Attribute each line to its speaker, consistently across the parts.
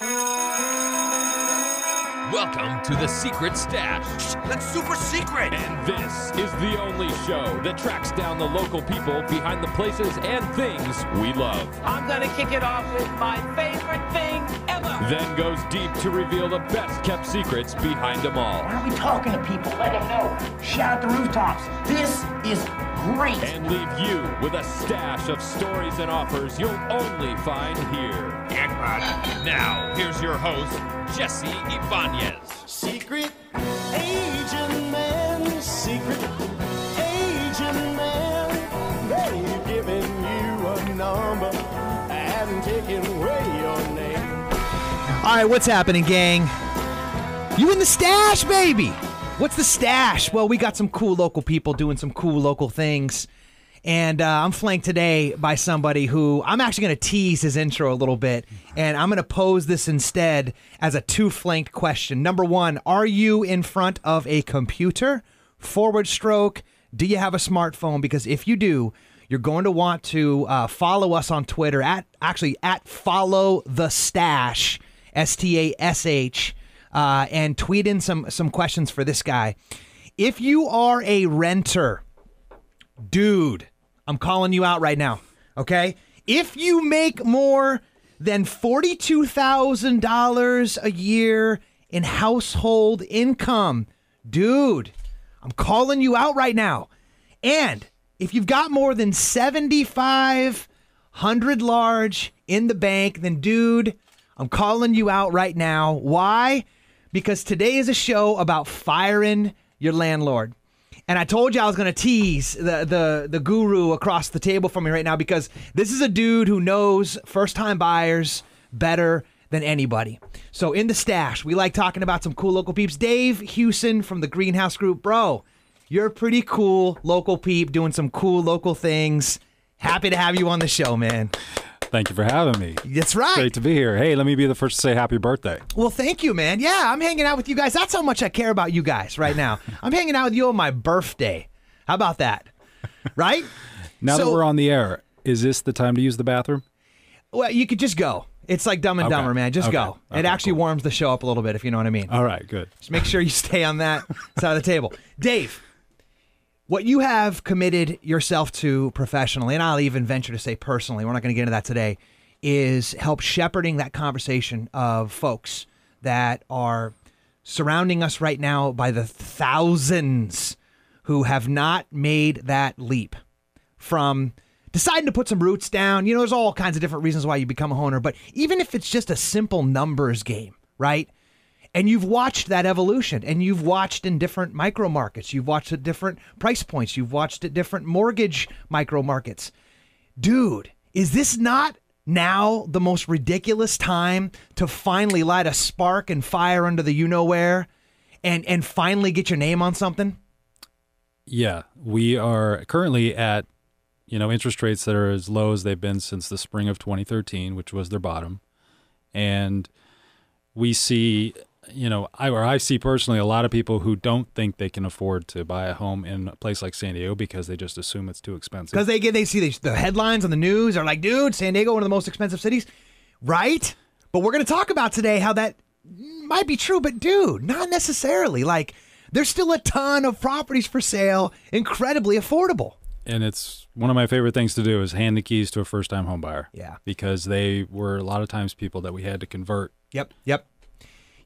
Speaker 1: Welcome to the Secret Stash.
Speaker 2: That's super secret.
Speaker 1: And this is the only show that tracks down the local people behind the places and things we love.
Speaker 3: I'm gonna kick it off with my favorite thing ever.
Speaker 1: Then goes deep to reveal the best kept secrets behind them all.
Speaker 4: Why are we talking to people? Let them know. Shout the rooftops. This is great.
Speaker 1: And leave you with a stash of stories and offers you'll only find here. Now, here's your host, Jesse Ibañez.
Speaker 5: Secret agent man, secret agent man. They've given you a number and taken away your name.
Speaker 6: All right, what's happening, gang? You in the stash, baby? What's the stash? Well, we got some cool local people doing some cool local things. And uh, I'm flanked today by somebody who I'm actually going to tease his intro a little bit. And I'm going to pose this instead as a two flanked question. Number one, are you in front of a computer? Forward stroke. Do you have a smartphone? Because if you do, you're going to want to uh, follow us on Twitter at actually at follow the stash, S T A S H, uh, and tweet in some some questions for this guy. If you are a renter, dude, I'm calling you out right now. Okay, if you make more than forty two thousand dollars a year in household income, dude, I'm calling you out right now. And if you've got more than 7,500 large in the bank, then dude, I'm calling you out right now. Why? Because today is a show about firing your landlord. And I told you I was going to tease the, the the guru across the table from me right now because this is a dude who knows first time buyers better than anybody. So in the stash, we like talking about some cool local peeps. Dave Hughson from the Greenhouse Group, bro. You're a pretty cool local peep doing some cool local things. Happy to have you on the show, man.
Speaker 7: Thank you for having me.
Speaker 6: That's right.
Speaker 7: Great to be here. Hey, let me be the first to say happy birthday.
Speaker 6: Well, thank you, man. Yeah, I'm hanging out with you guys. That's how much I care about you guys right now. I'm hanging out with you on my birthday. How about that? Right?
Speaker 7: Now that we're on the air, is this the time to use the bathroom?
Speaker 6: Well, you could just go. It's like Dumb and
Speaker 7: Okay.
Speaker 6: Dumber, man. Just
Speaker 7: Okay.
Speaker 6: go. it actually
Speaker 7: cool.
Speaker 6: warms the show up a little bit, if you know what I mean.
Speaker 7: All right, good.
Speaker 6: Just make sure you stay on that side of the table. Dave, what you have committed yourself to professionally, and I'll even venture to say personally, we're not going to get into that today, is help shepherding that conversation of folks that are surrounding us right now by the thousands who have not made that leap from deciding to put some roots down. You know, there's all kinds of different reasons why you become a honer, but even if it's just a simple numbers game, right? And you've watched that evolution and you've watched in different micro markets, you've watched at different price points, you've watched at different mortgage micro markets. Dude, is this not now the most ridiculous time to finally light a spark and fire under the you know where and and finally get your name on something?
Speaker 7: Yeah, we are currently at you know interest rates that are as low as they've been since the spring of 2013, which was their bottom, and we see you know I or I see personally a lot of people who don't think they can afford to buy a home in a place like San Diego because they just assume it's too expensive.
Speaker 6: Because they get they see the, the headlines on the news are like, dude, San Diego, one of the most expensive cities, right? But we're going to talk about today how that might be true, but dude, not necessarily. Like, there's still a ton of properties for sale, incredibly affordable.
Speaker 7: and it's one of my favorite things to do is hand the keys to a first time home buyer.
Speaker 6: Yeah.
Speaker 7: Because they were a lot of times people that we had to convert.
Speaker 6: Yep, yep,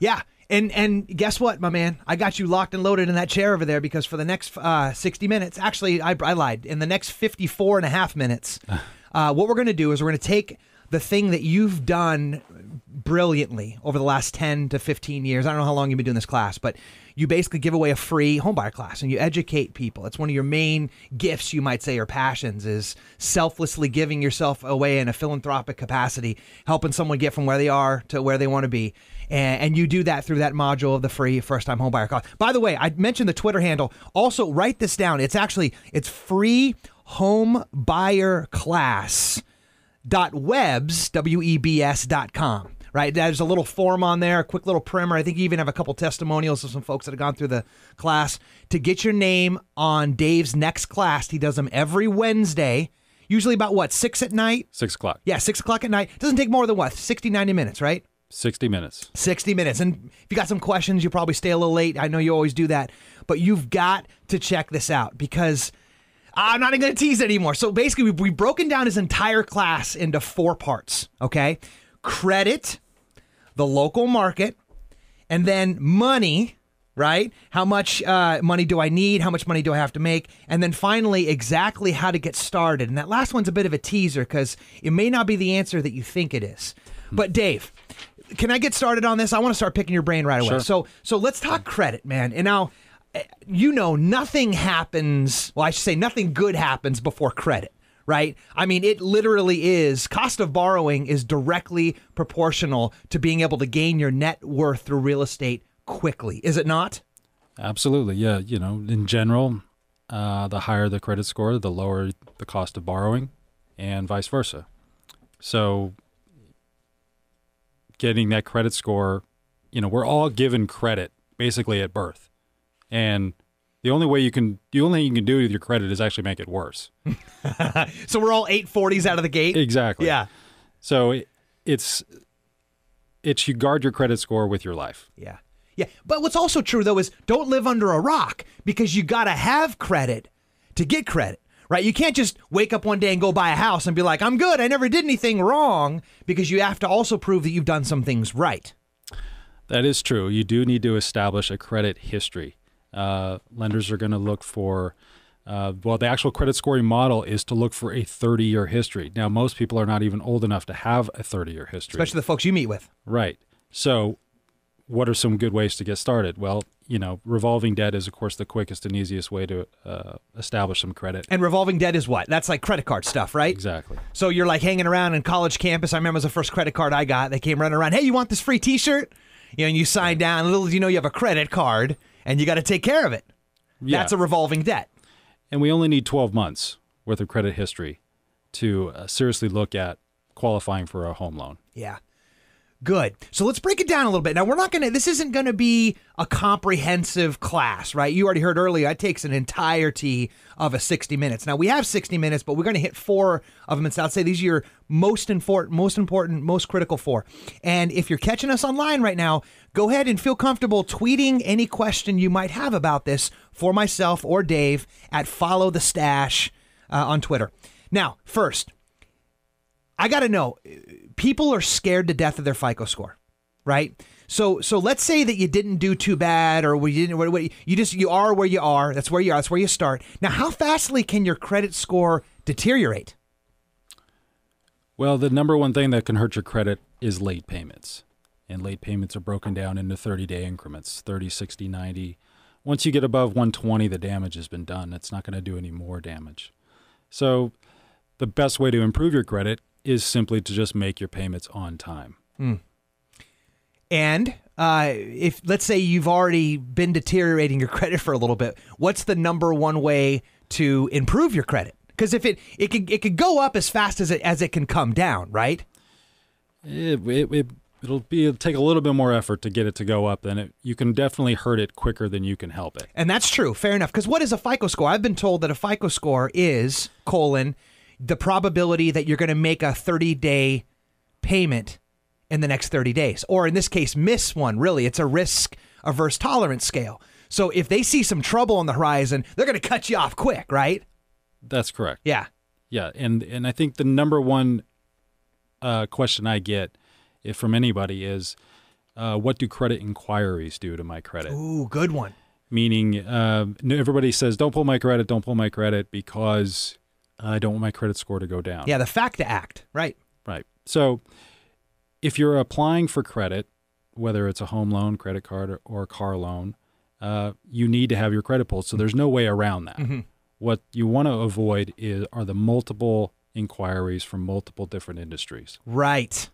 Speaker 6: yeah. And and guess what, my man? I got you locked and loaded in that chair over there because for the next uh, 60 minutes, actually, I, I lied. In the next 54 and a half minutes, uh, what we're going to do is we're going to take the thing that you've done brilliantly over the last 10 to 15 years. I don't know how long you've been doing this class, but you basically give away a free homebuyer class and you educate people. It's one of your main gifts, you might say, or passions is selflessly giving yourself away in a philanthropic capacity, helping someone get from where they are to where they want to be. And, and you do that through that module of the free first time homebuyer class. By the way, I mentioned the Twitter handle. Also, write this down. It's actually it's free home buyer class webs w-e-b-s dot com right there's a little form on there a quick little primer i think you even have a couple testimonials of some folks that have gone through the class to get your name on dave's next class he does them every wednesday usually about what six at night
Speaker 7: Six o'clock.
Speaker 6: yeah six o'clock at night doesn't take more than what 60 90 minutes right
Speaker 7: 60 minutes.
Speaker 6: 60 minutes. And if you got some questions, you probably stay a little late. I know you always do that, but you've got to check this out because I'm not even going to tease it anymore. So basically, we've, we've broken down his entire class into four parts, okay? Credit, the local market, and then money, right? How much uh, money do I need? How much money do I have to make? And then finally, exactly how to get started. And that last one's a bit of a teaser because it may not be the answer that you think it is. But Dave, can I get started on this? I want to start picking your brain right away.
Speaker 7: Sure.
Speaker 6: So, so let's talk credit, man. And now, you know, nothing happens. Well, I should say nothing good happens before credit. Right? I mean, it literally is. Cost of borrowing is directly proportional to being able to gain your net worth through real estate quickly. Is it not?
Speaker 7: Absolutely. Yeah. You know, in general, uh, the higher the credit score, the lower the cost of borrowing, and vice versa. So, getting that credit score, you know, we're all given credit basically at birth. And the only way you can, the only thing you can do with your credit is actually make it worse.
Speaker 6: So we're all 840s out of the gate?
Speaker 7: Exactly.
Speaker 6: Yeah.
Speaker 7: So it, it's, it's you guard your credit score with your life.
Speaker 6: Yeah. Yeah. But what's also true though is don't live under a rock because you got to have credit to get credit. Right? You can't just wake up one day and go buy a house and be like, "I'm good. I never did anything wrong," because you have to also prove that you've done some things right.
Speaker 7: That is true. You do need to establish a credit history. Uh, lenders are going to look for, uh, well, the actual credit scoring model is to look for a 30 year history. Now, most people are not even old enough to have a 30 year history.
Speaker 6: Especially the folks you meet with.
Speaker 7: Right. So, what are some good ways to get started? Well, you know, revolving debt is, of course, the quickest and easiest way to uh, establish some credit.
Speaker 6: And revolving debt is what? That's like credit card stuff, right?
Speaker 7: Exactly.
Speaker 6: So you're like hanging around in college campus. I remember was the first credit card I got. They came running around. Hey, you want this free T-shirt? You know, and you sign down. Little you know you have a credit card, and you got to take care of it.
Speaker 7: Yeah.
Speaker 6: That's a revolving debt.
Speaker 7: and we only need 12 months worth of credit history to uh, seriously look at qualifying for a home loan.
Speaker 6: Yeah. Good. So let's break it down a little bit. Now, we're not going to, this isn't going to be a comprehensive class, right? You already heard earlier, it takes an entirety of a 60 minutes. Now, we have 60 minutes, but we're going to hit four of them. And so I'd say these are your most important, most important, most critical four. And if you're catching us online right now, go ahead and feel comfortable tweeting any question you might have about this for myself or Dave at follow the stash uh, on Twitter. Now, first, I got to know people are scared to death of their FICO score, right? So so let's say that you didn't do too bad or we didn't you just you are where you are. That's where you are. That's where you start. Now, how fastly can your credit score deteriorate?
Speaker 7: Well, the number one thing that can hurt your credit is late payments. And late payments are broken down into 30 day increments 30, 60, 90. Once you get above 120, the damage has been done. It's not going to do any more damage. So, the best way to improve your credit is simply to just make your payments on time.
Speaker 6: And uh, if let's say you've already been deteriorating your credit for a little bit, what's the number one way to improve your credit? Because if it it could it could go up as fast as it as it can come down, right?
Speaker 7: It, it, it, it'll be it'll take a little bit more effort to get it to go up, and it, you can definitely hurt it quicker than you can help it.
Speaker 6: And that's true. Fair enough. Because what is a FICO score? I've been told that a FICO score is colon the probability that you're going to make a 30 day payment in the next 30 days, or in this case, miss one. Really, it's a risk averse tolerance scale. So if they see some trouble on the horizon, they're going to cut you off quick, right?
Speaker 7: That's correct.
Speaker 6: Yeah.
Speaker 7: Yeah, and and I think the number one uh, question I get from anybody is, uh, what do credit inquiries do to my credit?
Speaker 6: Ooh, good one.
Speaker 7: Meaning, uh, everybody says, "Don't pull my credit, don't pull my credit," because I don't want my credit score to go down.
Speaker 6: Yeah, the FACTA Act, right?
Speaker 7: Right. So, if you're applying for credit, whether it's a home loan, credit card, or, or car loan, uh, you need to have your credit pulled. So there's no way around that. What you want to avoid is are the multiple inquiries from multiple different industries
Speaker 6: Right.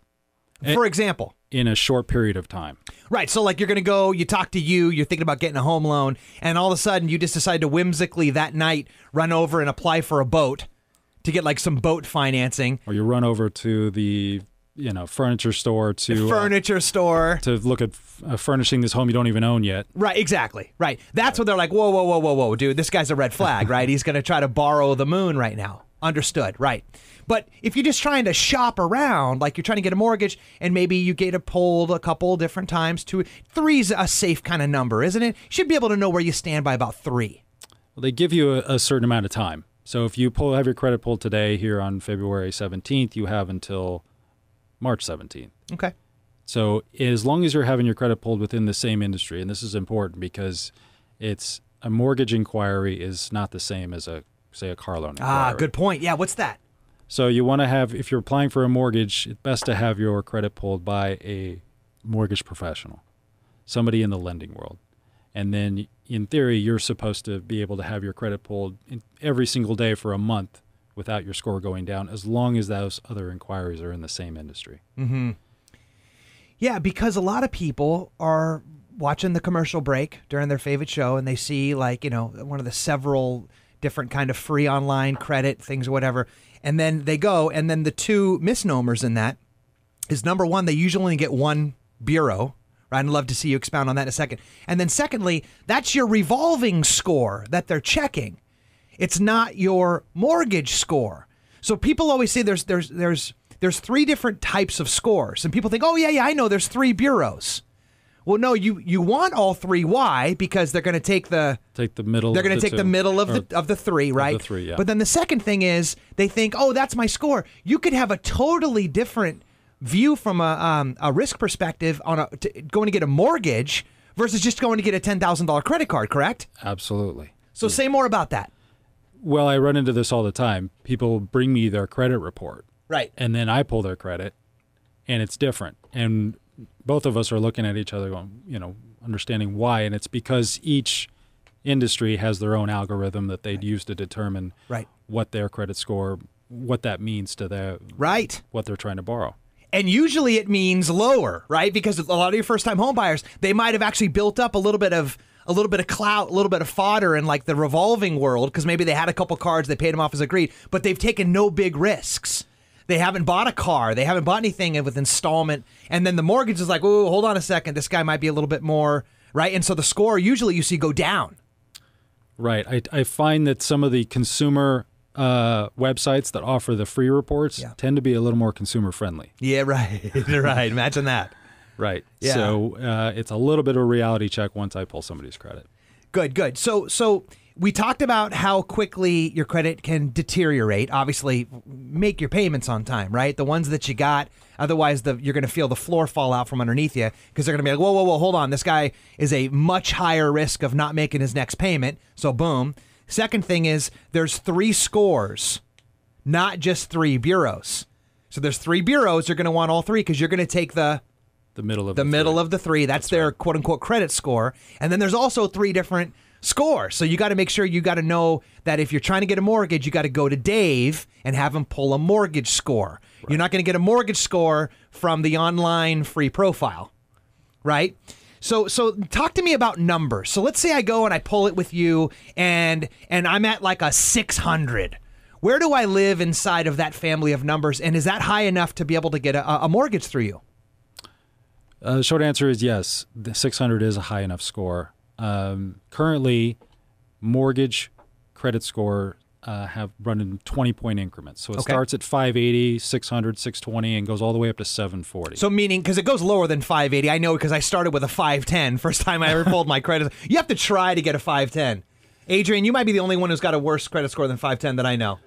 Speaker 7: Eh.
Speaker 6: For example,
Speaker 7: in a short period of time.
Speaker 6: Right. So, like, you're going to go, you talk to you, you're thinking about getting a home loan, and all of a sudden you just decide to whimsically that night run over and apply for a boat to get like some boat financing,
Speaker 7: Or you run over to the you know furniture store to uh,
Speaker 6: furniture store.
Speaker 7: to look at uh, furnishing this home you don't even own yet.
Speaker 6: Right, exactly. Right. That's when they're like, whoa, whoa, whoa, whoa, whoa, dude, this guy's a red flag, right? He's going to try to borrow the moon right now. Understood, right. But if you're just trying to shop around, like you're trying to get a mortgage and maybe you get a pulled a couple different times, two, three's a safe kind of number, isn't it? You should be able to know where you stand by about three.
Speaker 7: Well, they give you a, a certain amount of time. So if you pull have your credit pulled today here on February 17th, you have until March 17th.
Speaker 6: Okay.
Speaker 7: So as long as you're having your credit pulled within the same industry, and this is important because it's a mortgage inquiry is not the same as a say a car loan.
Speaker 6: Ah, good point. Yeah, what's that?
Speaker 7: So you want to have if you're applying for a mortgage, it's best to have your credit pulled by a mortgage professional, somebody in the lending world. And then in theory, you're supposed to be able to have your credit pulled in every single day for a month without your score going down as long as those other inquiries are in the same industry. Hmm.
Speaker 6: Yeah, because a lot of people are watching the commercial break during their favorite show and they see like, you know, one of the several different kind of free online credit things or whatever. And then they go and then the two misnomers in that is number one, they usually only get one bureau. Right, I'd love to see you expound on that in a second. And then secondly, that's your revolving score that they're checking. It's not your mortgage score. So people always say there's there's there's there's three different types of scores, and people think, oh yeah yeah I know there's three bureaus. Well, no, you you want all three. Why? Because they're going to take the
Speaker 7: Take the middle.
Speaker 6: they're going to take
Speaker 7: two.
Speaker 6: the middle of
Speaker 7: Or-
Speaker 6: the of the three, right?
Speaker 7: the three, yeah.
Speaker 6: But then the second thing is they think, oh, that's my score. You could have a totally different view from a um, a risk perspective on a going to get a mortgage versus just going to get a ten thousand dollar credit card. Correct?
Speaker 7: Absolutely.
Speaker 6: So say more about that.
Speaker 7: Well, I run into this all the time. People bring me their credit report,
Speaker 6: Right.
Speaker 7: and then I pull their credit, and it's different. And both of us are looking at each other, going, you know, understanding why. And it's because each industry has their own algorithm that they'd use to determine
Speaker 6: Right.
Speaker 7: what their credit score, what that means to their
Speaker 6: Right.
Speaker 7: what they're trying to borrow.
Speaker 6: And usually it means lower, right? Because a lot of your first time home buyers, they might have actually built up a little bit of a little bit of clout, a little bit of fodder in like the revolving world because maybe they had a couple cards, they paid them off as agreed, but they've taken no big risks. They haven't bought a car, they haven't bought anything with installment, and then the mortgage is like, "Oh, hold on a second, this guy might be a little bit more, right?" And so the score usually you see go down.
Speaker 7: Right. I, I find that some of the consumer uh, websites that offer the free reports
Speaker 6: Yeah.
Speaker 7: tend to be a little more consumer friendly.
Speaker 6: Yeah, right. right. Imagine that.
Speaker 7: Right.
Speaker 6: Yeah.
Speaker 7: So uh, it's a little bit of a reality check once I pull somebody's credit.
Speaker 6: Good, good. So, so we talked about how quickly your credit can deteriorate. Obviously, make your payments on time, right? The ones that you got. Otherwise, the you're going to feel the floor fall out from underneath you because they're going to be like, whoa, whoa, whoa, hold on. This guy is a much higher risk of not making his next payment. So, boom. Second thing is there's three scores, not just three bureaus. So there's three bureaus. You're going to want all three because you're going to take the
Speaker 7: The middle of
Speaker 6: the middle
Speaker 7: three.
Speaker 6: of the three. That's, their quote unquote credit score. And then there's also three different scores. So you got to make sure you got to know that if you're trying to get a mortgage, you got to go to Dave and have him pull a mortgage score. You're not going to get a mortgage score from the online free profile, right? So so talk to me about numbers. So let's say I go and I pull it with you and and I'm at like a 600. Where do I live inside of that family of numbers and is that high enough to be able to get a, a mortgage through you?
Speaker 7: Uh, the short answer is yes. The 600 is a high enough score. Um, currently, mortgage credit score uh, have run in 20 point increments. So it
Speaker 6: Okay.
Speaker 7: starts at 580, 600, 620, and goes all the way up to 740.
Speaker 6: So meaning because it goes lower than 580. I know because I started with a 510 first time I ever pulled my credit. You have to try to get a 510. Adrian, you might be the only one who's got a worse credit score than 510 that I know.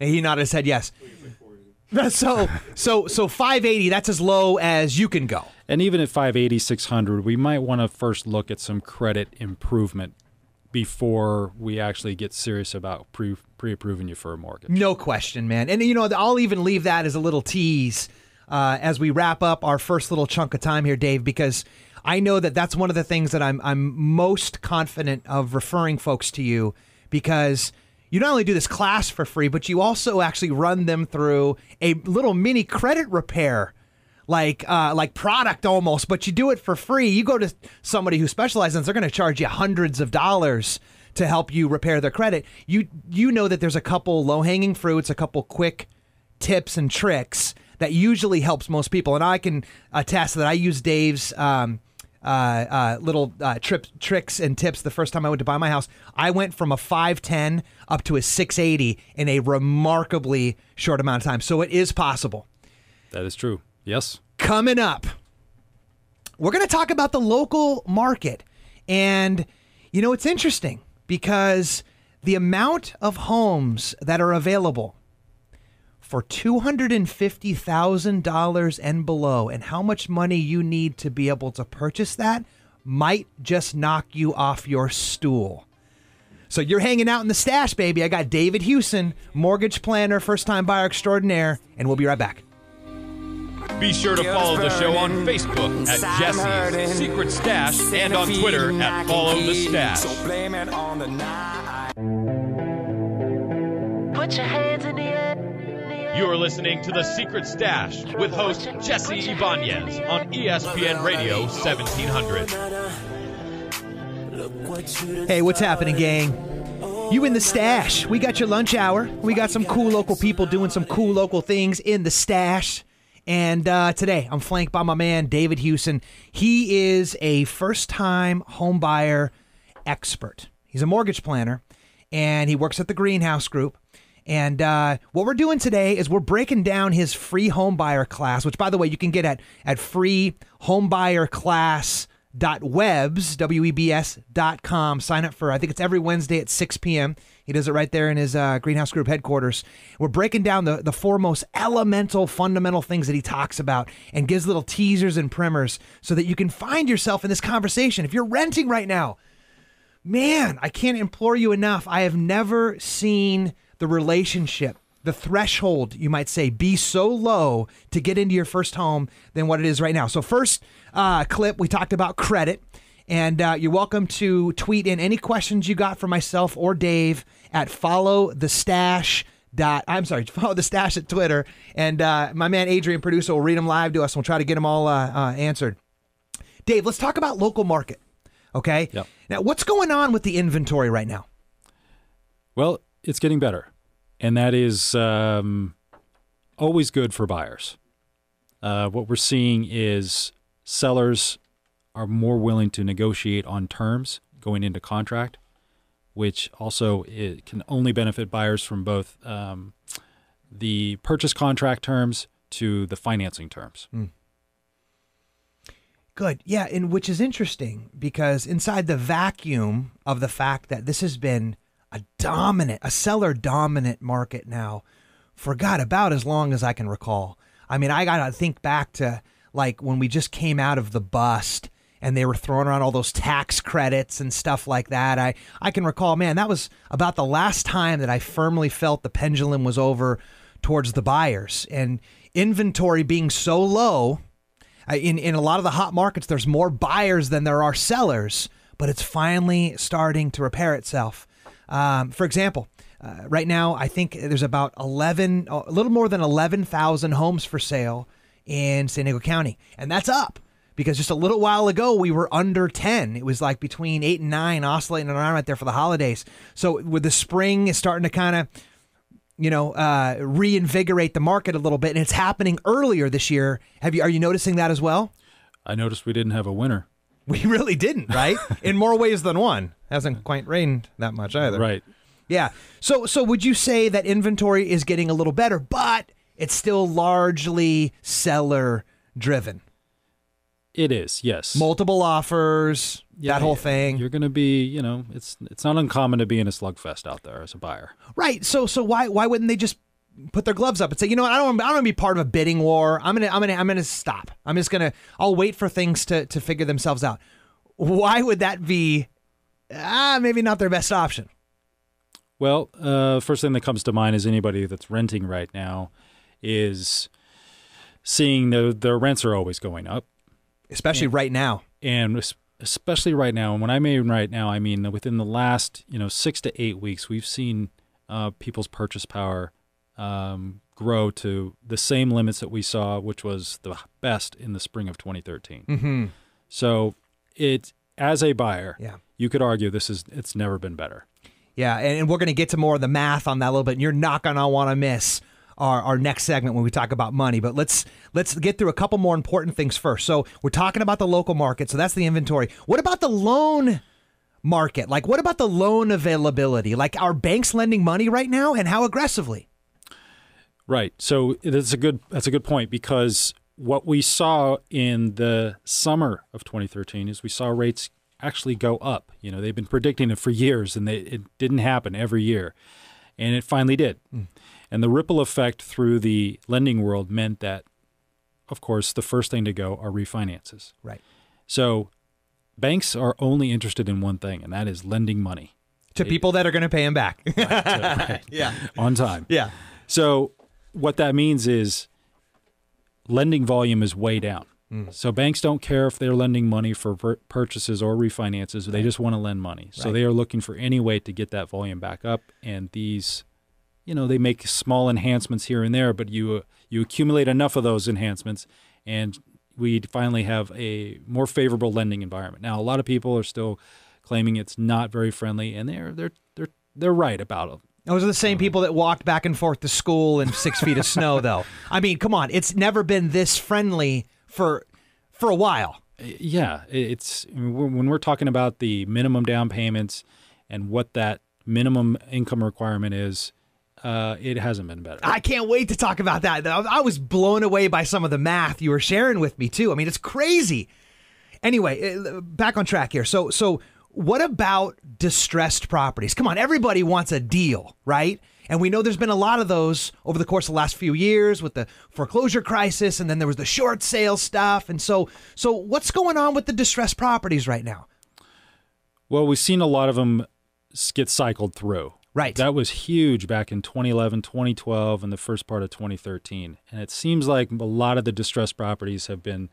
Speaker 6: And he nodded his head yes. So so so 580. That's as low as you can go.
Speaker 7: And even at 580, 600, we might want to first look at some credit improvement before we actually get serious about pre approving you for a mortgage.
Speaker 6: No question, man. And you know, I'll even leave that as a little tease uh, as we wrap up our first little chunk of time here, Dave, because I know that that's one of the things that I'm I'm most confident of referring folks to you because you not only do this class for free, but you also actually run them through a little mini credit repair like uh, like product almost, but you do it for free. You go to somebody who specializes, they're going to charge you hundreds of dollars to help you repair their credit. You you know that there's a couple low hanging fruits, a couple quick tips and tricks that usually helps most people, and I can attest that I use Dave's. Um, uh, uh, little uh, trip, tricks and tips the first time I went to buy my house. I went from a 510 up to a 680 in a remarkably short amount of time. So it is possible.
Speaker 7: That is true. Yes.
Speaker 6: Coming up, we're going to talk about the local market. And, you know, it's interesting because the amount of homes that are available for $250,000 and below and how much money you need to be able to purchase that might just knock you off your stool. So you're hanging out in the stash, baby. I got David Hughson, mortgage planner, first time buyer extraordinaire, and we'll be right back.
Speaker 1: Be sure to follow the show on Facebook at Jesse's Secret Stash and on Twitter at Follow the Stash.
Speaker 2: Put your hands in the air.
Speaker 1: You are listening to The Secret Stash with host Jesse Ibañez on ESPN Radio 1700.
Speaker 6: Hey, what's happening, gang? You in the stash. We got your lunch hour. We got some cool local people doing some cool local things in the stash. And uh, today, I'm flanked by my man, David Hughson. He is a first time homebuyer expert. He's a mortgage planner and he works at the Greenhouse Group. And uh, what we're doing today is we're breaking down his free homebuyer class, which, by the way, you can get at at freehomebuyerclass.webs, W-E-B-S dot com. Sign up for, I think it's every Wednesday at 6 p.m. He does it right there in his uh, Greenhouse Group headquarters. We're breaking down the, the four most elemental, fundamental things that he talks about and gives little teasers and primers so that you can find yourself in this conversation. If you're renting right now, man, I can't implore you enough. I have never seen the relationship, the threshold, you might say, be so low to get into your first home than what it is right now. So, first uh, clip, we talked about credit. And uh, you're welcome to tweet in any questions you got for myself or Dave at follow the stash. Dot, I'm sorry, follow the stash at Twitter. And uh, my man Adrian, producer, will read them live to us. And we'll try to get them all uh, uh, answered. Dave, let's talk about local market. Okay.
Speaker 7: Yep.
Speaker 6: Now, what's going on with the inventory right now?
Speaker 7: Well, it's getting better, and that is um, always good for buyers. Uh, what we're seeing is sellers are more willing to negotiate on terms going into contract, which also it can only benefit buyers from both um, the purchase contract terms to the financing terms.
Speaker 6: Good. Yeah, and which is interesting because inside the vacuum of the fact that this has been a dominant, a seller dominant market now for God about as long as I can recall. I mean, I got to think back to like when we just came out of the bust and they were throwing around all those tax credits and stuff like that. I I can recall, man, that was about the last time that I firmly felt the pendulum was over towards the buyers and inventory being so low in in a lot of the hot markets there's more buyers than there are sellers but it's finally starting to repair itself um, for example uh, right now i think there's about 11 a little more than 11000 homes for sale in san diego county and that's up because just a little while ago we were under 10 it was like between 8 and 9 oscillating around right there for the holidays so with the spring is starting to kind of you know, uh, reinvigorate the market a little bit, and it's happening earlier this year. Have you are you noticing that as well?
Speaker 7: I noticed we didn't have a winner.
Speaker 6: We really didn't, right? In more ways than one. Hasn't quite rained that much either.
Speaker 7: Right.
Speaker 6: Yeah. So so would you say that inventory is getting a little better, but it's still largely seller driven?
Speaker 7: It is, yes.
Speaker 6: Multiple offers,
Speaker 7: Yeah,
Speaker 6: that whole thing.
Speaker 7: You're going to be, you know, it's it's not uncommon to be in a slugfest out there as a buyer.
Speaker 6: Right. So so why why wouldn't they just put their gloves up and say, you know what, I don't I don't want to be part of a bidding war. I'm gonna I'm gonna I'm gonna stop. I'm just gonna I'll wait for things to to figure themselves out. Why would that be? Ah, maybe not their best option.
Speaker 7: Well, uh, first thing that comes to mind is anybody that's renting right now is seeing the their rents are always going up,
Speaker 6: Especially right now.
Speaker 7: and especially right now. And when I mean right now, I mean within the last you know six to eight weeks, we've seen uh, people's purchase power um, grow to the same limits that we saw, which was the best in the spring of 2013.
Speaker 6: Mm-hmm.
Speaker 7: So it as a buyer,
Speaker 6: Yeah.
Speaker 7: you could argue this is it's never been better.
Speaker 6: Yeah, and, and we're going to get to more of the math on that a little bit. And you're not going to want to miss our, our next segment when we talk about money. But let's let's get through a couple more important things first. So we're talking about the local market. So that's the inventory. What about the loan market? Like, what about the loan availability? Like, are banks lending money right now, and how aggressively?
Speaker 7: Right. So that's a good that's a good point because what we saw in the summer of 2013 is we saw rates actually go up. You know, they've been predicting it for years, and they, it didn't happen every year, and it finally did. Hmm. And the ripple effect through the lending world meant that, of course, the first thing to go are refinances.
Speaker 6: Right.
Speaker 7: So banks are only interested in one thing, and that is lending money
Speaker 6: To people that are going to pay them back.
Speaker 7: yeah. on time.
Speaker 6: yeah.
Speaker 7: So what that means is lending volume is way down. Hmm. So banks don't care if they're lending money for pur- purchases or refinances. They just want to lend money. So
Speaker 6: Right.
Speaker 7: they are looking for any way to get that volume back up. And these, you know, they make small enhancements here and there, but you uh, you accumulate enough of those enhancements, and we finally have a more favorable lending environment. Now, a lot of people are still claiming it's not very friendly, and they're they're they're they're right about it.
Speaker 6: Those are the same people that walked back and forth to school in six feet of snow, though. I mean, come on, it's never been this friendly for for a while.
Speaker 7: Yeah, it's when when we're talking about the minimum down payments and what that minimum income requirement is, uh, it hasn't been better.
Speaker 6: I can't wait to talk about that. I was blown away by some of the math you were sharing with me too. I mean, it's crazy. Anyway, uh, back on track here. So, so what about distressed properties? Come on, everybody wants a deal, right? And we know there's been a lot of those over the course of the last few years with the foreclosure crisis, and then there was the short sale stuff. And so, so what's going on with the distressed properties right now?
Speaker 7: well, we've seen a lot of them get cycled through.
Speaker 6: Right.
Speaker 7: That was huge back in 2011, 2012, and the first part of 2013. And it seems like a lot of the distressed properties have been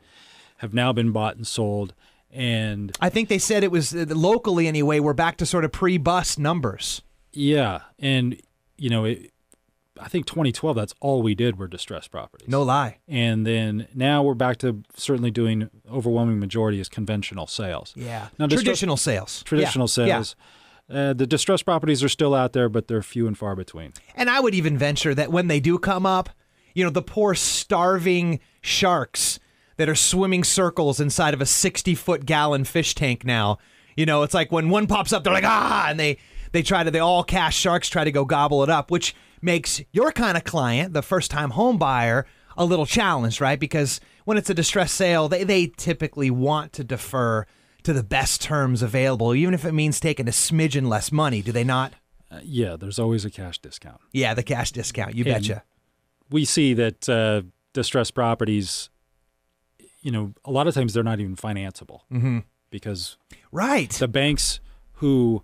Speaker 7: have now been bought and sold. And
Speaker 6: I think they said it was uh, locally anyway. We're back to sort of pre-bust numbers.
Speaker 7: yeah, and you know, it, I think 2012 that's all we did were distressed properties.
Speaker 6: No lie.
Speaker 7: and then now we're back to certainly doing overwhelming majority is conventional sales.
Speaker 6: Yeah.
Speaker 7: Now,
Speaker 6: Traditional sales.
Speaker 7: Traditional
Speaker 6: Yeah. Yeah.
Speaker 7: Uh, the distressed properties are still out there, but they're few and far between.
Speaker 6: And I would even venture that when they do come up, you know, the poor starving sharks that are swimming circles inside of a 60 foot gallon fish tank now, you know, it's like when one pops up, they're like, ah, and they, they try to, they all cash sharks try to go gobble it up, which makes your kind of client, the first time home buyer, a little challenged, right? Because when it's a distressed sale, they, they typically want to defer to the best terms available, even if it means taking a smidgen less money, do they not?
Speaker 7: Uh, yeah, there's always a cash discount.
Speaker 6: Yeah, the cash discount, you
Speaker 7: And-
Speaker 6: betcha.
Speaker 7: We see that uh, distressed properties, you know, a lot of times they're not even financeable
Speaker 6: Mm-hmm.
Speaker 7: because
Speaker 6: Right.
Speaker 7: the banks who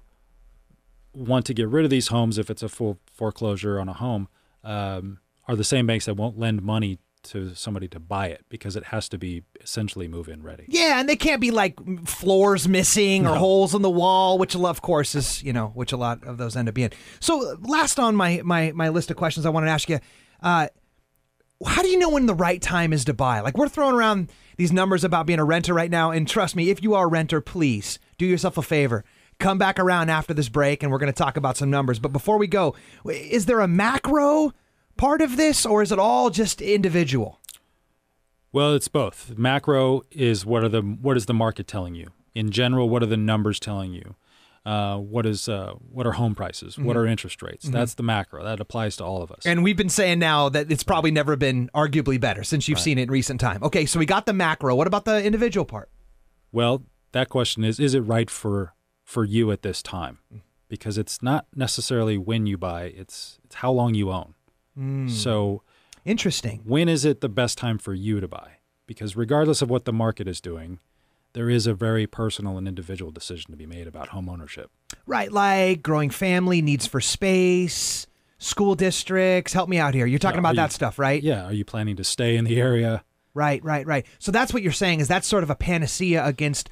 Speaker 7: want to get rid of these homes if it's a full foreclosure on a home um, are the same banks that won't lend money to somebody to buy it because it has to be essentially move in ready.
Speaker 6: Yeah, and they can't be like floors missing or holes in the wall, which of course is you know which a lot of those end up being. So last on my my my list of questions, I wanted to ask you, uh, how do you know when the right time is to buy? Like we're throwing around these numbers about being a renter right now, and trust me, if you are a renter, please do yourself a favor. Come back around after this break, and we're going to talk about some numbers. But before we go, is there a macro part of this, or is it all just individual?
Speaker 7: Well, it's both. Macro is what are the what is the market telling you? In general, what are the numbers telling you? Uh, what is uh, what are home prices? What are interest rates? That's the macro. That applies to all of us.
Speaker 6: And we've been saying now that it's probably never been arguably better since you've seen it in recent time. Okay, so we got the macro. What about the individual part?
Speaker 7: Well, that question is: Is it right for for you at this time? Because it's not necessarily when you buy; it's it's how long you own. Hmm. So,
Speaker 6: Interesting.
Speaker 7: when is it the best time for you to buy? Because regardless of what the market is doing, there is a very personal and individual decision to be made about home ownership.
Speaker 6: Right, like growing family, needs for space, school districts. Help me out here. You're talking
Speaker 7: Yeah,
Speaker 6: about
Speaker 7: are
Speaker 6: that stuff, right?
Speaker 7: Yeah, are you planning to stay in the area?
Speaker 6: Right, right, right. So that's what you're saying is that's sort of a panacea against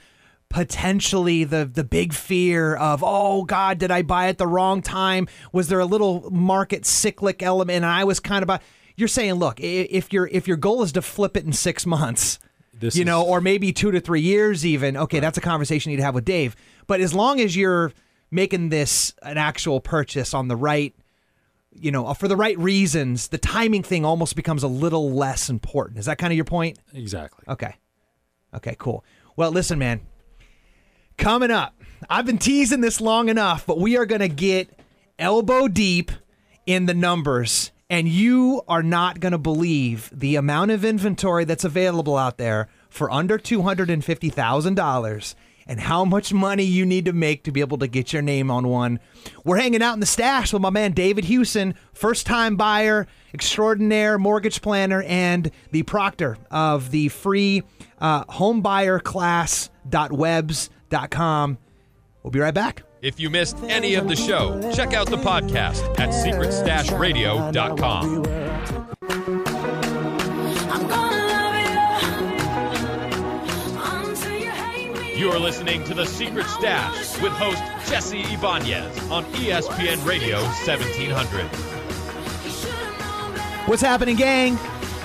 Speaker 6: potentially the the big fear of oh god did I buy at the wrong time was there a little market cyclic element and I was kind of about you're saying look if your if your goal is to flip it in 6 months
Speaker 7: This
Speaker 6: you
Speaker 7: is-
Speaker 6: know or maybe 2 to 3 years even okay that's a conversation you'd have with Dave but as long as you're making this an actual purchase on the right you know, for the right reasons, the timing thing almost becomes a little less important. Is that kind of your point?
Speaker 7: Exactly.
Speaker 6: Okay. Okay, cool. Well, listen, man. Coming up, I've been teasing this long enough, but we are going to get elbow deep in the numbers, and you are not going to believe the amount of inventory that's available out there for under $250,000 and how much money you need to make to be able to get your name on one. We're hanging out in the stash with my man David Hughson, first time buyer, extraordinaire mortgage planner, and the proctor of the free uh, homebuyerclass.webs.com. We'll be right back.
Speaker 1: If you missed any of the show, check out the podcast at secretstashradio.com.
Speaker 2: I'm you until you hate me.
Speaker 1: You are listening to The Secret Stash with host Jesse Ibañez on ESPN Radio 1700.
Speaker 2: You should've known better.
Speaker 6: What's happening, gang?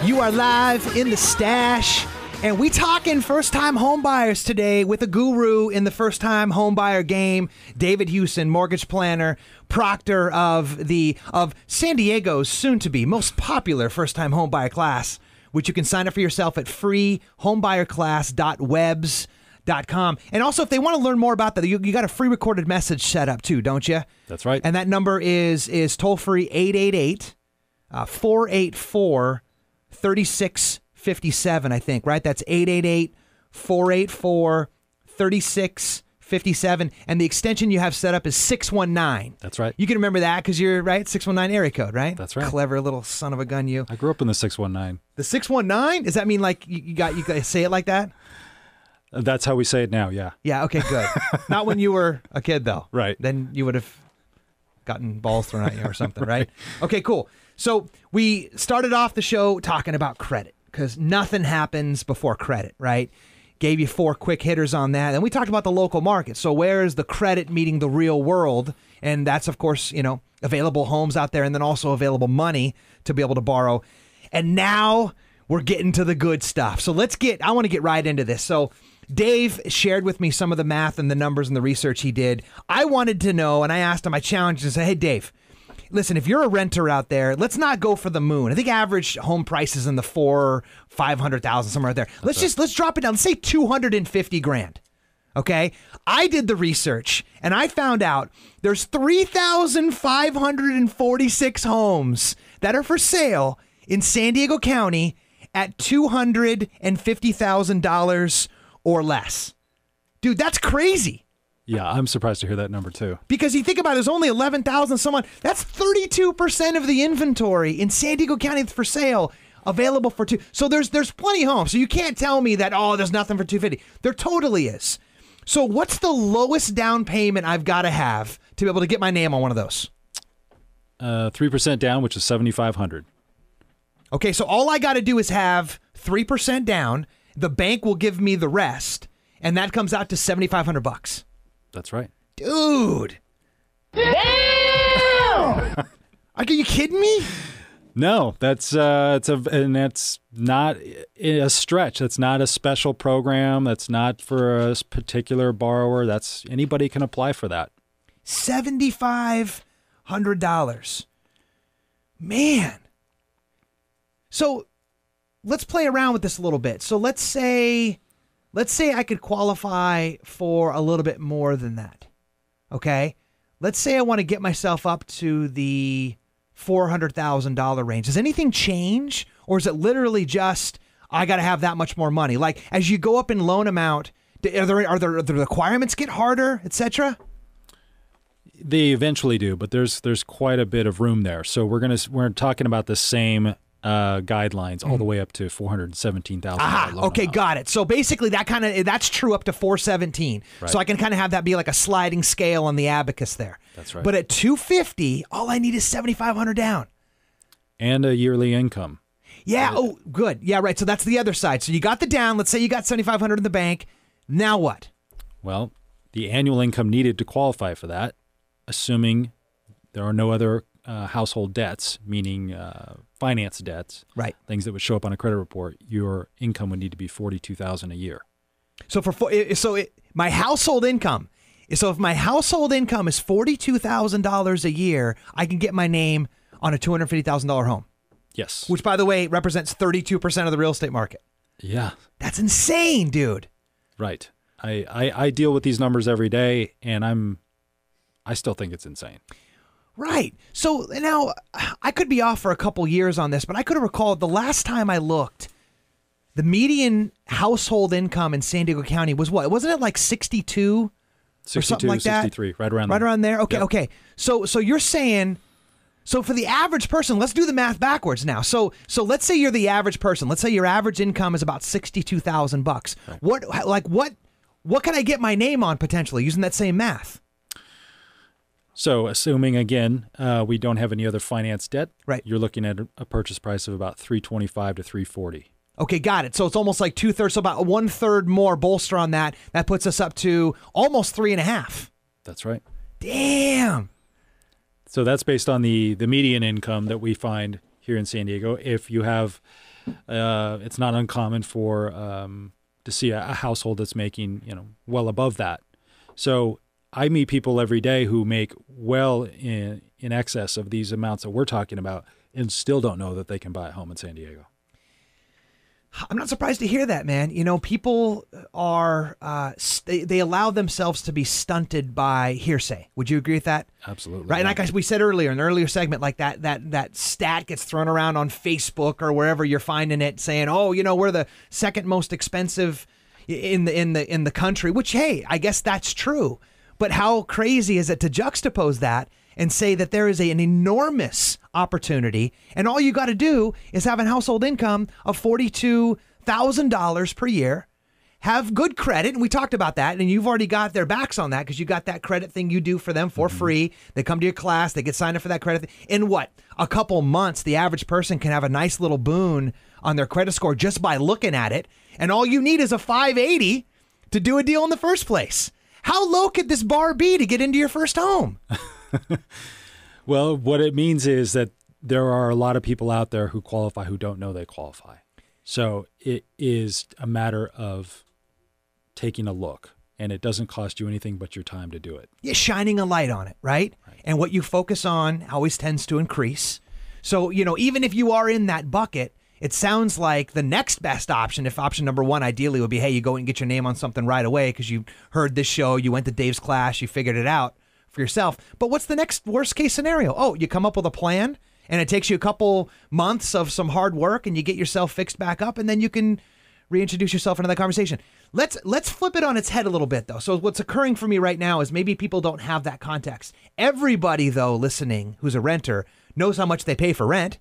Speaker 6: You are live in the stash, and we talking first time home buyers today with a guru in the first time home buyer game, David Hughson, mortgage planner, proctor of the of San Diego's soon to be most popular first time home buyer class, which you can sign up for yourself at freehomebuyerclass.webs.com. And also, if they want to learn more about that, you, you got a free recorded message set up too, don't you?
Speaker 7: That's right.
Speaker 6: And that number is is toll free 888 uh, 484 3657, I think, right? That's 888 484 3657. And the extension you have set up is 619.
Speaker 7: That's right.
Speaker 6: You can remember that because you're right, 619 area code, right?
Speaker 7: That's right.
Speaker 6: Clever little son of a gun, you.
Speaker 7: I grew up in the 619.
Speaker 6: The 619? Does that mean like you, you got you guys say it like that?
Speaker 7: That's how we say it now, yeah.
Speaker 6: Yeah, okay, good. Not when you were a kid, though.
Speaker 7: Right.
Speaker 6: Then you would have gotten balls thrown at you or something, right? Okay, cool. So we started off the show talking about credit because nothing happens before credit, right? Gave you four quick hitters on that. And we talked about the local market. So where is the credit meeting the real world? And that's, of course, you know, available homes out there and then also available money to be able to borrow. And now we're getting to the good stuff. So let's get, I want to get right into this. So Dave shared with me some of the math and the numbers and the research he did. I wanted to know, and I asked him, I challenged him and said, Hey, Dave, listen, if you're a renter out there, let's not go for the moon. I think average home prices in the four, 500,000, somewhere out there. let's just, let's drop it down. Let's say 250 grand. Okay. I did the research and I found out there's 3,546 homes that are for sale in San Diego County at $250,000 or less. Dude, that's crazy.
Speaker 7: Yeah, I'm surprised to hear that number too.
Speaker 6: Because you think about it, there's only 11,000 someone. That's 32% of the inventory in San Diego County for sale available for two. So there's there's plenty of homes. So you can't tell me that oh there's nothing for 250. There totally is. So what's the lowest down payment I've got to have to be able to get my name on one of those?
Speaker 7: Uh, 3% down, which is 7,500.
Speaker 6: Okay, so all I got to do is have 3% down. The bank will give me the rest, and that comes out to 7500 bucks.
Speaker 7: That's right.
Speaker 6: Dude. Damn! Are you kidding me?
Speaker 7: No, that's uh, it's a and that's not a stretch. That's not a special program. That's not for a particular borrower. That's anybody can apply for that.
Speaker 6: seventy-five hundred dollars. Man. So let's play around with this a little bit. So let's say let's say I could qualify for a little bit more than that. Okay? Let's say I want to get myself up to the $400,000 range. Does anything change or is it literally just I got to have that much more money? Like as you go up in loan amount, are there are there, are the requirements get harder, etc.?
Speaker 7: They eventually do, but there's there's quite a bit of room there. So we're gonna we're talking about the same uh, guidelines all the way up to four hundred seventeen thousand.
Speaker 6: Ah, okay, got it. So basically, that kind of that's true up to 417.
Speaker 7: Right.
Speaker 6: So I can kind of have that be like a sliding scale on the abacus there.
Speaker 7: That's right.
Speaker 6: But at 250, all I need is 7,500 down.
Speaker 7: and a yearly income.
Speaker 6: Yeah. Oh, good. Yeah, right. So that's the other side. So you got the down. Let's say you got 7,500 in the bank. Now what?
Speaker 7: Well, the annual income needed to qualify for that, assuming there are no other uh, household debts, meaning uh, finance debts,
Speaker 6: Right.
Speaker 7: things that would show up on a credit report, your income would need to be forty-two thousand a year.
Speaker 6: So for four, so it, my household income. So if my household income is forty-two thousand dollars a year, I can get my name on a $250,000 home,
Speaker 7: Yes.
Speaker 6: which, by the way, represents 32% of the real estate market.
Speaker 7: yeah.
Speaker 6: That's insane, dude.
Speaker 7: Right. I, I I deal with these numbers every day, and I'm I still think it's insane.
Speaker 6: Right. So now I could be off for a couple years on this, but I could have recalled the last time I looked, the median household income in San Diego County was what? Wasn't it like 62 or something like that?
Speaker 7: 63, right around there.
Speaker 6: Right
Speaker 7: there.
Speaker 6: around there. Okay,
Speaker 7: Yep.
Speaker 6: okay. So so you're saying so for the average person, let's do the math backwards now. So so let's say you're the average person. Let's say your average income is about 62,000 bucks. What like what what can I get my name on potentially using that same math?
Speaker 7: So, assuming again uh, we don't have any other finance debt,
Speaker 6: Right.
Speaker 7: You're looking at a, purchase price of about three twenty five to three forty.
Speaker 6: Okay, got it. So it's almost like two thirds, so about one third more bolster on that. That puts us up to almost three and a half.
Speaker 7: That's right.
Speaker 6: Damn.
Speaker 7: So that's based on the the median income that we find here in San Diego. If you have, uh, it's not uncommon for um, to see a, a household that's making you know well above that. So I meet people every day who make well in in excess of these amounts that we're talking about, and still don't know that they can buy a home in San Diego.
Speaker 6: I'm not surprised to hear that, man. You know, people are uh, st- they, they allow themselves to be stunted by hearsay. Would you agree with that?
Speaker 7: Absolutely.
Speaker 6: Right, and like I, we said earlier in an earlier segment, like that that that stat gets thrown around on Facebook or wherever you're finding it, saying, "Oh, you know, we're the second most expensive in the in the in the country." Which, hey, I guess that's true. But how crazy is it to juxtapose that and say that there is a, an enormous opportunity, and all you got to do is have a household income of forty two thousand dollars per year. Have good credit and we talked about that and you've already got their backs on that because you got that credit thing you do for them for mm-hmm. free. They come to your class they get signed up for that credit thing. in what? A couple months the average person can have a nice little boon on their credit score just by looking at it and all you need is a 580 to do a deal in the first place how low could this bar be to get into your first home
Speaker 7: Well, what it means is that there are a lot of people out there who qualify who don't know they qualify. So it is a matter of taking a look, and it doesn't cost you anything but your time to do it.
Speaker 6: yeah, shining a light on it, right? And what you focus on always tends to increase. So, you know, even if you are in that bucket, it sounds like the next best option, if option number one ideally would be, hey, you go and get your name on something right away because you heard this show, you went to Dave's class, you figured it out for yourself. But what's the next worst case scenario? Oh, you come up with a plan and it takes you a couple months of some hard work and you get yourself fixed back up and then you can reintroduce yourself into that conversation. Let's let's flip it on its head a little bit though. So what's occurring for me right now is maybe people don't have that context. Everybody though listening who's a renter knows how much they pay for rent,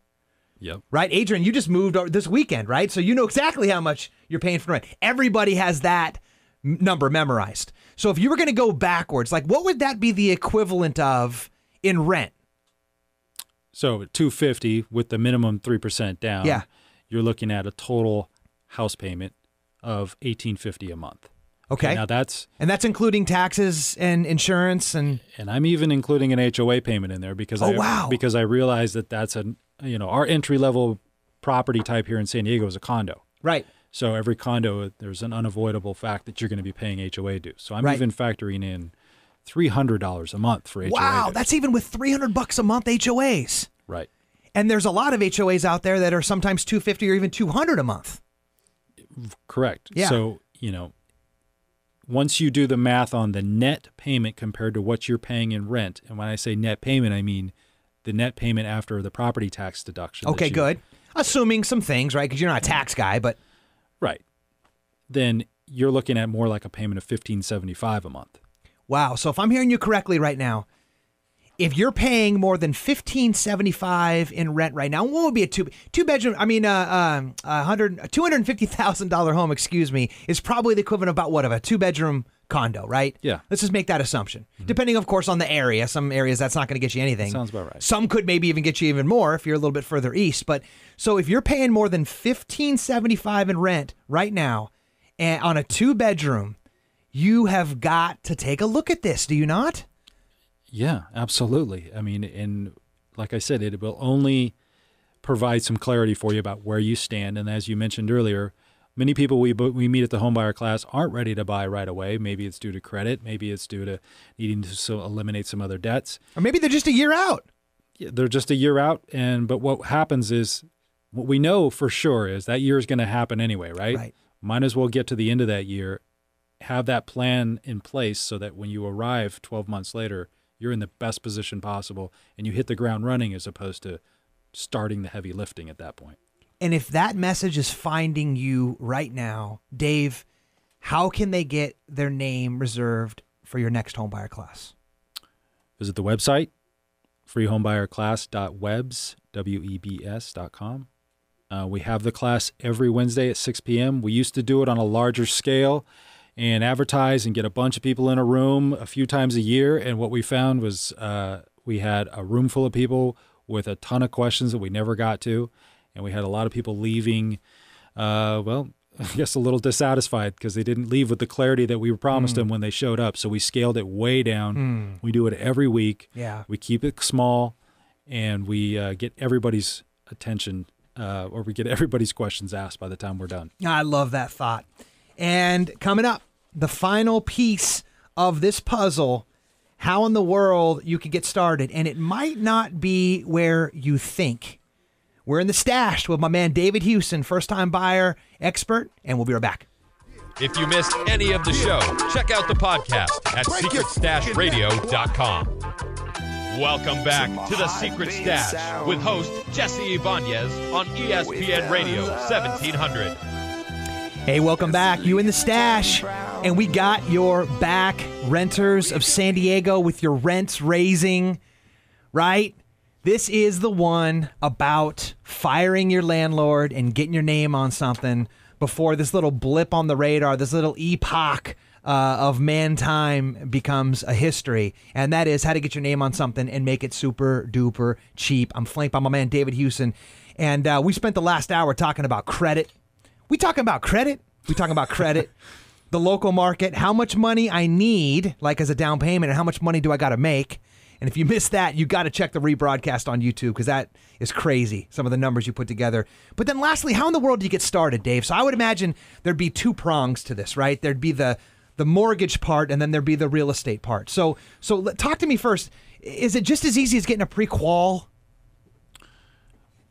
Speaker 7: Yep.
Speaker 6: right? Adrian, you just moved over this weekend, right? So you know exactly how much you're paying for rent. Everybody has that m- number memorized. So if you were going to go backwards, like what would that be the equivalent of in rent?
Speaker 7: So 250 with the minimum 3% down.
Speaker 6: Yeah.
Speaker 7: You're looking at a total house payment of 1850 a month.
Speaker 6: Okay.
Speaker 7: Now that's
Speaker 6: and that's including taxes and insurance and
Speaker 7: and I'm even including an HOA payment in there because
Speaker 6: Oh,
Speaker 7: I
Speaker 6: wow.
Speaker 7: because I realize that that's a you know our entry level property type here in San Diego is a condo.
Speaker 6: right.
Speaker 7: So every condo there's an unavoidable fact that you're going to be paying HOA dues. So I'm
Speaker 6: Right.
Speaker 7: even factoring in three hundred dollars a month for HOA.
Speaker 6: Wow,
Speaker 7: dues.
Speaker 6: that's even with 300 bucks a month HOAs.
Speaker 7: right.
Speaker 6: And there's a lot of HOAs out there that are sometimes 250 or even 200 a month.
Speaker 7: Correct.
Speaker 6: Yeah.
Speaker 7: So, you know, once you do the math on the net payment compared to what you're paying in rent, and when I say net payment, I mean the net payment after the property tax deduction.
Speaker 6: Okay,
Speaker 7: you-
Speaker 6: good. Assuming some things, right? Because you're not a tax guy, but
Speaker 7: Right. Then you're looking at more like a payment of fifteen seventy five a month.
Speaker 6: wow. So if I'm hearing you correctly right now, if you're paying more than 1575 in rent right now, what would be a two two bedroom? I mean, uh, um, a hundred two hundred fifty thousand dollar home, excuse me, is probably the equivalent of about what of a two bedroom condo, right?
Speaker 7: Yeah.
Speaker 6: Let's just make that assumption. Depending, of course, on the area. Some areas that's not going to get you anything.
Speaker 7: Sounds about right.
Speaker 6: Some could maybe even get you even more if you're a little bit further east. But so if you're paying more than fifteen seventy five in rent right now, and on a two bedroom, you have got to take a look at this. Do you not?
Speaker 7: Yeah, absolutely. I mean, and like I said, it will only provide some clarity for you about where you stand. And as you mentioned earlier, many people we we meet at the home buyer class aren't ready to buy right away. Maybe it's due to credit. Maybe it's due to needing to so eliminate some other debts.
Speaker 6: Or maybe they're just a year out.
Speaker 7: yeah, they're just a year out. And but what happens is, what we know for sure is that year is going to happen anyway, right?
Speaker 6: Right.
Speaker 7: Might as well get to the end of that year, have that plan in place so that when you arrive 12 months later, you're in the best position possible and you hit the ground running as opposed to starting the heavy lifting at that point.
Speaker 6: And if that message is finding you right now, Dave, how can they get their name reserved for your next homebuyer class?
Speaker 7: Visit the website, freehomebuyerclass.webs, W-E-B-S dot com. Uh, we have the class every Wednesday at 6 p.m. We used to do it on a larger scale and advertise and get a bunch of people in a room a few times a year. And what we found was uh, we had a room full of people with a ton of questions that we never got to. And we had a lot of people leaving, uh, well, I guess a little dissatisfied because they didn't leave with the clarity that we promised them when they showed up. So we scaled it way down. We do it every week.
Speaker 6: Yeah.
Speaker 7: We keep it small and we uh, get everybody's attention uh, or we get everybody's questions asked by the time we're done.
Speaker 6: I love that thought. And coming up, the final piece of this puzzle how in the world you could get started. And it might not be where you think. We're in the stash with my man David Hughson, first time buyer expert, and we'll be right back.
Speaker 1: If you missed any of the show, check out the podcast at secretstashradio.com. Welcome back to the Secret Stash with host Jesse Ibañez on ESPN Radio 1700.
Speaker 6: Hey, welcome back. You in the stash. And we got your back renters of San Diego with your rents raising, right? This is the one about firing your landlord and getting your name on something before this little blip on the radar, this little epoch uh, of man time becomes a history. And that is how to get your name on something and make it super duper cheap. I'm flanked by my man David Hughson. And uh, we spent the last hour talking about credit. We talking about credit. We talking about credit. the local market, how much money I need, like as a down payment, and how much money do I got to make. And if you missed that, you got to check the rebroadcast on YouTube because that is crazy. Some of the numbers you put together. But then, lastly, how in the world do you get started, Dave? So I would imagine there'd be two prongs to this, right? There'd be the the mortgage part, and then there'd be the real estate part. So, so talk to me first. Is it just as easy as getting a pre-qual?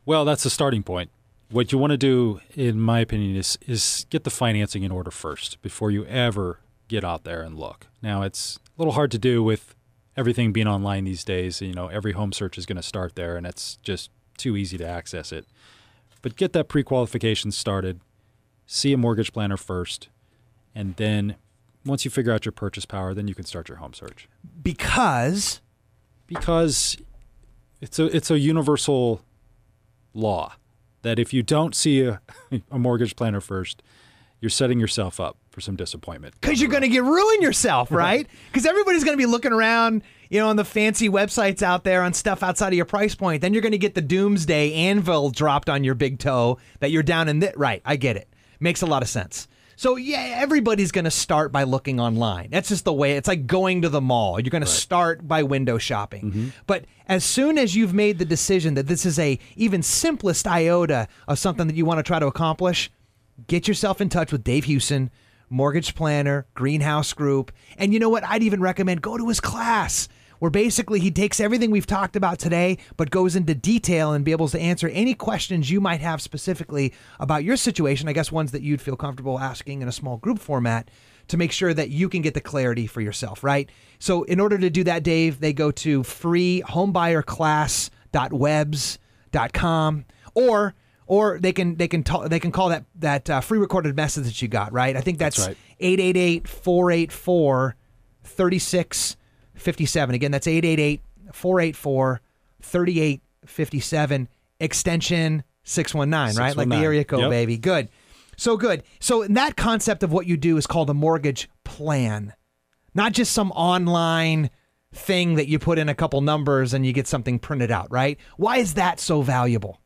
Speaker 7: Well, that's the starting point. What you want to do, in my opinion, is is get the financing in order first before you ever get out there and look. Now, it's a little hard to do with everything being online these days. You know, every home search is going to start there, and it's just too easy to access it. But get that pre-qualification started. See a mortgage planner first, and then once you figure out your purchase power, then you can start your home search
Speaker 6: Because
Speaker 7: because it's a it's a universal law that if you don't see a, a mortgage planner first, you're setting yourself up for some disappointment.
Speaker 6: because you're going to get ruin yourself, right? Because everybody's going to be looking around, you know, on the fancy websites out there on stuff outside of your price point. Then you're going to get the doomsday anvil dropped on your big toe that you're down in. Th- right, I get it. Makes a lot of sense. So yeah, everybody's going to start by looking online. That's just the way. It's like going to the mall. You're going to start by window shopping. Mm-hmm. But as soon as you've made the decision that this is a even simplest iota of something that you want to try to accomplish, get yourself in touch with Dave Hughson, mortgage planner, greenhouse group. And you know what? I'd even recommend go to his class where basically he takes everything we've talked about today, but goes into detail and be able to answer any questions you might have specifically about your situation. I guess ones that you'd feel comfortable asking in a small group format to make sure that you can get the clarity for yourself, right? So in order to do that, Dave, they go to freehomebuyerclass.webs.com or or they can they can ta- they can call that that uh, free recorded message that you got right. I think that's
Speaker 7: That's right.
Speaker 6: 888 484 3657. Again, that's 888 484 3857 extension 619, right? Like the area code,
Speaker 7: Yep.
Speaker 6: baby. Good. So good. So in that concept of what you do is called a mortgage plan, not just some online thing that you put in a couple numbers and you get something printed out, right? Why is that so valuable?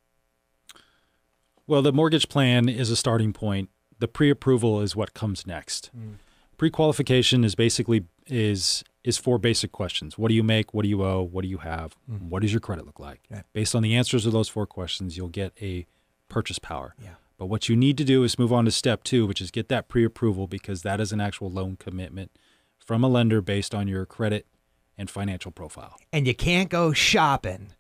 Speaker 7: Well, the mortgage plan is a starting point. The pre-approval is what comes next. Mm. Pre-qualification is basically is is four basic questions. What do you make? What do you owe? What do you have? Mm. What does your credit look like?
Speaker 6: Okay.
Speaker 7: Based on the answers to those four questions, you'll get a purchase power.
Speaker 6: Yeah.
Speaker 7: But what you need to do is move on to step 2, which is get that pre-approval because that is an actual loan commitment from a lender based on your credit and financial profile.
Speaker 6: and you can't go shopping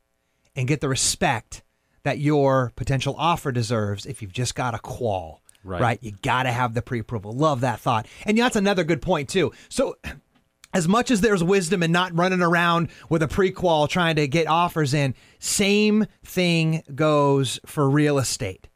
Speaker 6: and get the respect that your potential offer deserves if you've just got a qual.
Speaker 7: Right.
Speaker 6: You got to have the pre-approval. Love that thought. And that's another good point too. So as much as there's wisdom in not running around with a prequal trying to get offers in, same thing goes for real estate.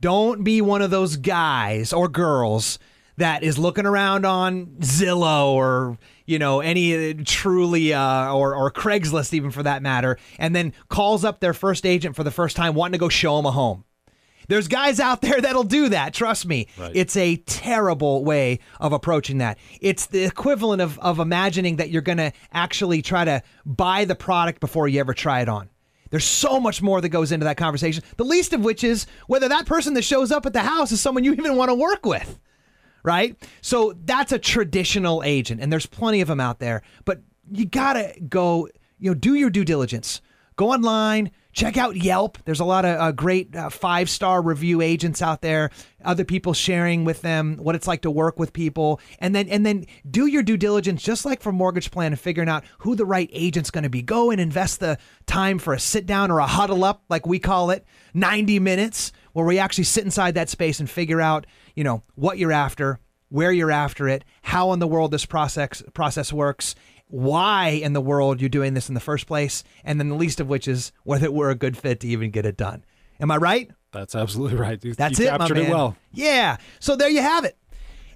Speaker 6: Don't be one of those guys or girls that is looking around on Zillow or you know any uh, Trulia uh, or or Craigslist even for that matter, and then calls up their first agent for the first time wanting to go show them a home. There's guys out there that'll do that. Trust me.
Speaker 7: Right.
Speaker 6: It's a terrible way of approaching that. It's the equivalent of, of imagining that you're going to actually try to buy the product before you ever try it on. There's so much more that goes into that conversation, the least of which is whether that person that shows up at the house is someone you even want to work with. Right? So that's a traditional agent, and there's plenty of them out there. But you got to go, you know, do your due diligence. Go online, check out Yelp. There's a lot of uh, great uh, five star review agents out there. Other people sharing with them what it's like to work with people, and then and then do your due diligence, just like for mortgage plan, and figuring out who the right agent's going to be. Go and invest the time for a sit down or a huddle up, like we call it, 90 minutes, where we actually sit inside that space and figure out, you know, what you're after, where you're after it, how in the world this process process works, why in the world you're doing this in the first place, and then the least of which is whether we're a good fit to even get it done. Am I right?
Speaker 7: That's absolutely right. You,
Speaker 6: That's
Speaker 7: you
Speaker 6: it, my man.
Speaker 7: it well.
Speaker 6: Yeah. So there you have it.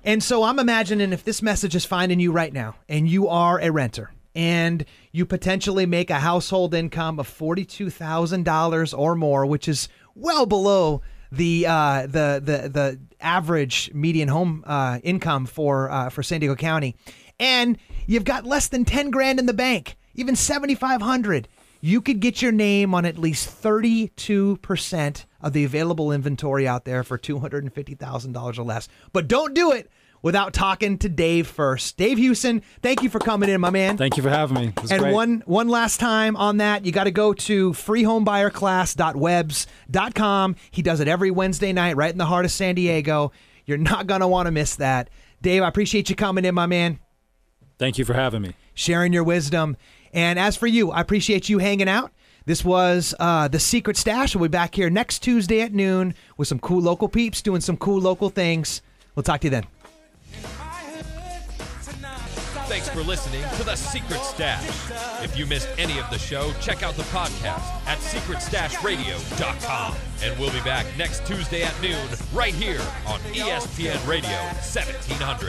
Speaker 6: And so I'm imagining if this message is finding you right now, and you are a renter, and you potentially make a household income of forty-two thousand dollars or more, which is well below the uh, the the the average median home uh, income for uh, for San Diego County, and you've got less than ten grand in the bank, even seventy-five hundred. You could get your name on at least thirty-two percent of the available inventory out there for two hundred and fifty thousand dollars or less. But don't do it without talking to Dave first. Dave Hughson, thank you for coming in, my man.
Speaker 7: Thank you for having me.
Speaker 6: And
Speaker 7: great.
Speaker 6: one one last time on that, you got to go to freehomebuyerclass.webs.com. He does it every Wednesday night right in the heart of San Diego. You're not going to want to miss that. Dave, I appreciate you coming in, my man,
Speaker 7: Thank you for having me.
Speaker 6: sharing your wisdom. And as for you, I appreciate you hanging out. This was uh, The Secret Stash. We'll be back here next Tuesday at noon with some cool local peeps doing some cool local things. We'll talk to you then.
Speaker 1: Thanks for listening to The Secret Stash. If you missed any of the show, check out the podcast at secretstashradio.com. And we'll be back next Tuesday at noon right here on ESPN Radio 1700.